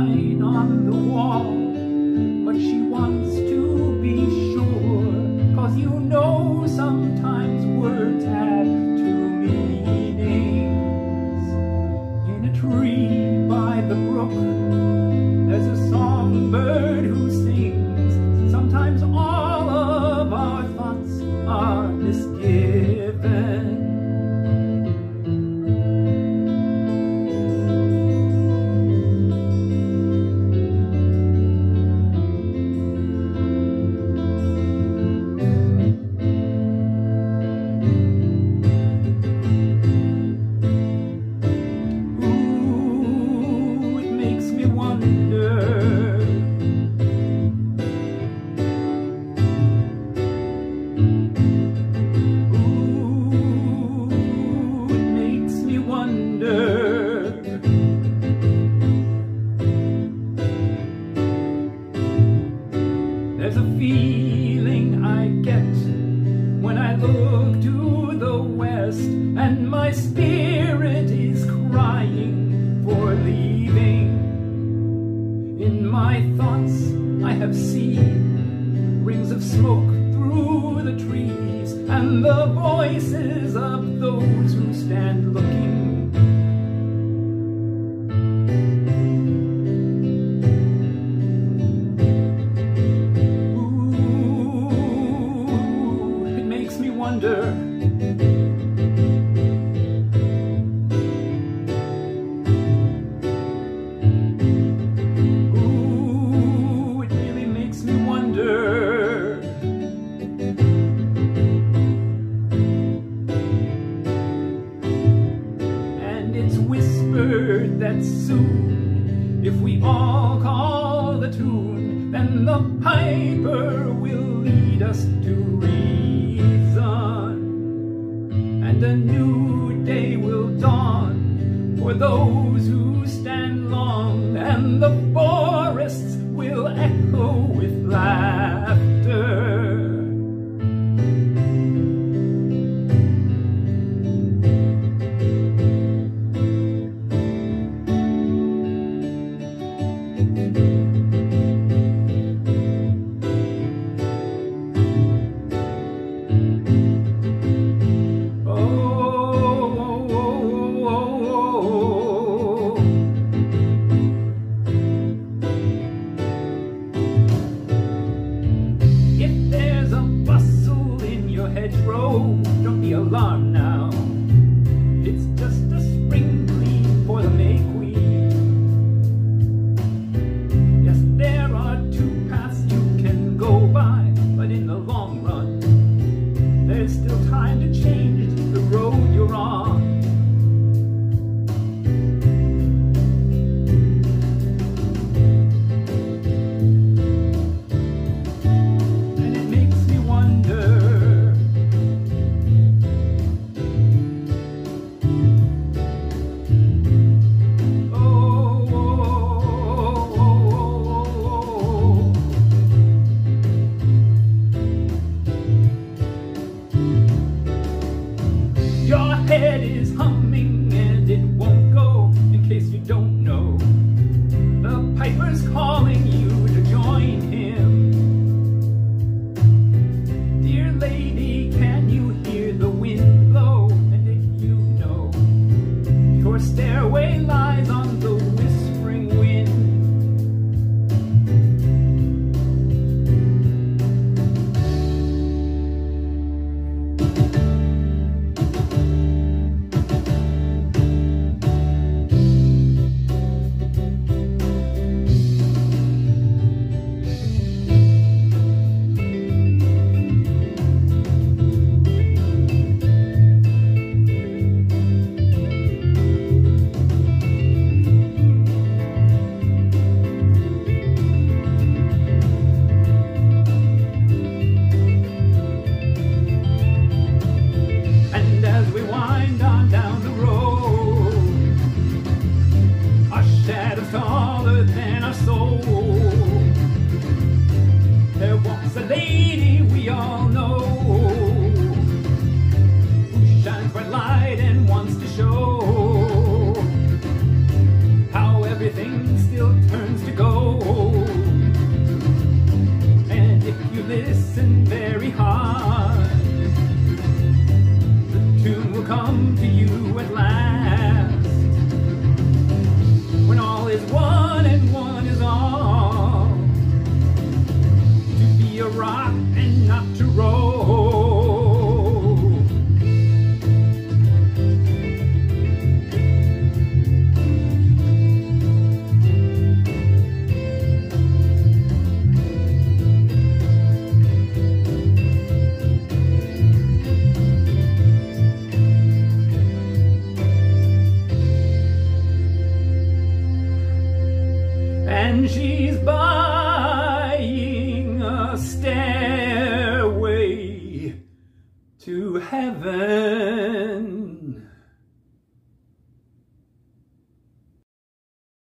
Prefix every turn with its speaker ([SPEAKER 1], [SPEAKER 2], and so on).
[SPEAKER 1] on the wall, There's a feeling I get when I look to the west and my spirit is crying for leaving. In my thoughts, I have seen rings of smoke through the trees and the voices of those who stand looking. If all call the tune, then the piper will lead us to reason. And a new day will dawn for those who stand long, and the head is hung. rock and not to roll. And she's by to heaven.